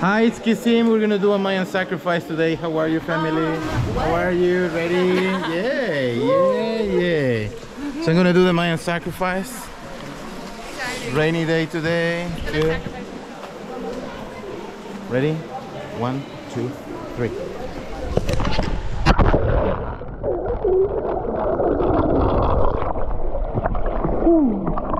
Hi, it's Kisim. We're gonna do a Mayan sacrifice today. How are you, family? Oh, How are you? Ready? Yay! Yay! Yay! So I'm gonna do the Mayan sacrifice. Rainy day today. Two. Ready? One, two, three. Ooh.